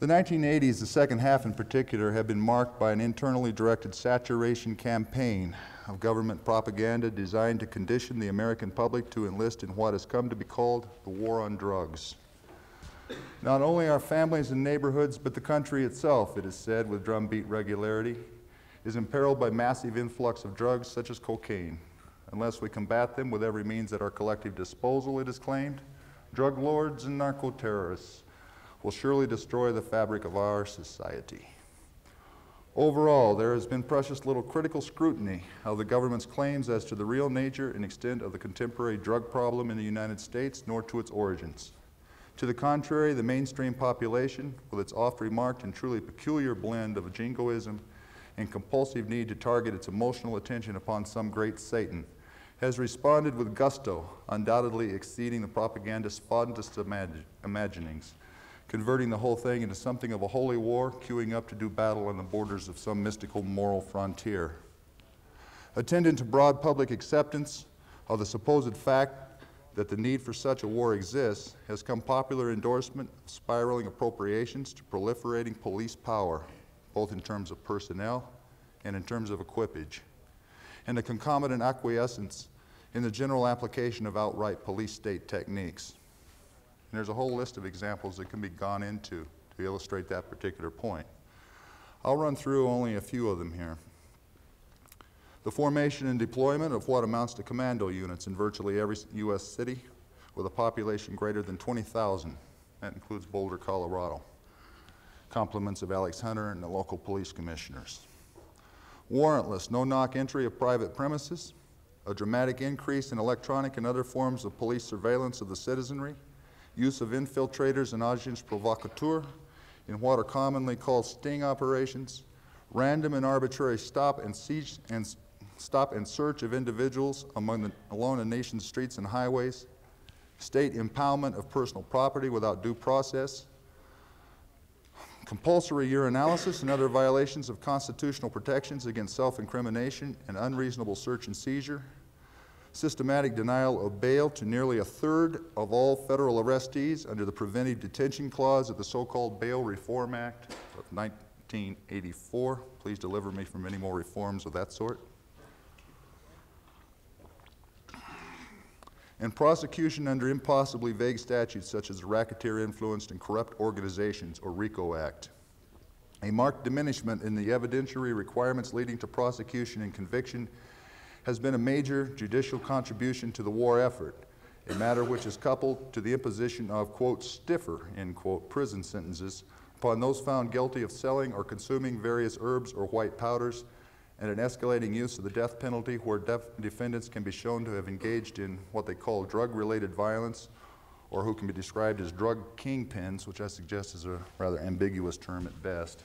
The 1980s, the second half in particular, have been marked by an internally directed saturation campaign of government propaganda designed to condition the American public to enlist in what has come to be called the war on drugs. Not only our families and neighborhoods, but the country itself, it is said with drumbeat regularity, is imperiled by massive influx of drugs such as cocaine. Unless we combat them with every means at our collective disposal, it is claimed, drug lords and narco-terrorists will surely destroy the fabric of our society. Overall, there has been precious little critical scrutiny of the government's claims as to the real nature and extent of the contemporary drug problem in the United States, nor to its origins. To the contrary, the mainstream population, with its oft remarked and truly peculiar blend of jingoism and compulsive need to target its emotional attention upon some great Satan, has responded with gusto, undoubtedly exceeding the propagandist's fondest imag imaginings converting the whole thing into something of a holy war, queuing up to do battle on the borders of some mystical moral frontier. Attendant to broad public acceptance of the supposed fact that the need for such a war exists has come popular endorsement of spiraling appropriations to proliferating police power, both in terms of personnel and in terms of equipage, and the concomitant acquiescence in the general application of outright police state techniques. And there's a whole list of examples that can be gone into to illustrate that particular point. I'll run through only a few of them here. The formation and deployment of what amounts to commando units in virtually every U.S. city with a population greater than 20,000. That includes Boulder, Colorado. Compliments of Alex Hunter and the local police commissioners. Warrantless, no-knock entry of private premises, a dramatic increase in electronic and other forms of police surveillance of the citizenry, use of infiltrators and agents provocateurs in what are commonly called sting operations, random and arbitrary stop and, siege and, stop and search of individuals among the, along the nation's streets and highways, state impoundment of personal property without due process, compulsory urinalysis and other violations of constitutional protections against self-incrimination and unreasonable search and seizure, systematic denial of bail to nearly a third of all federal arrestees under the Preventive Detention Clause of the so-called Bail Reform Act of 1984. Please deliver me from any more reforms of that sort. And prosecution under impossibly vague statutes such as the Racketeer Influenced and Corrupt Organizations, or RICO Act. A marked diminishment in the evidentiary requirements leading to prosecution and conviction has been a major judicial contribution to the war effort, a matter which is coupled to the imposition of, quote, stiffer, end quote, prison sentences upon those found guilty of selling or consuming various herbs or white powders, and an escalating use of the death penalty where def defendants can be shown to have engaged in what they call drug-related violence, or who can be described as drug kingpins, which I suggest is a rather ambiguous term at best.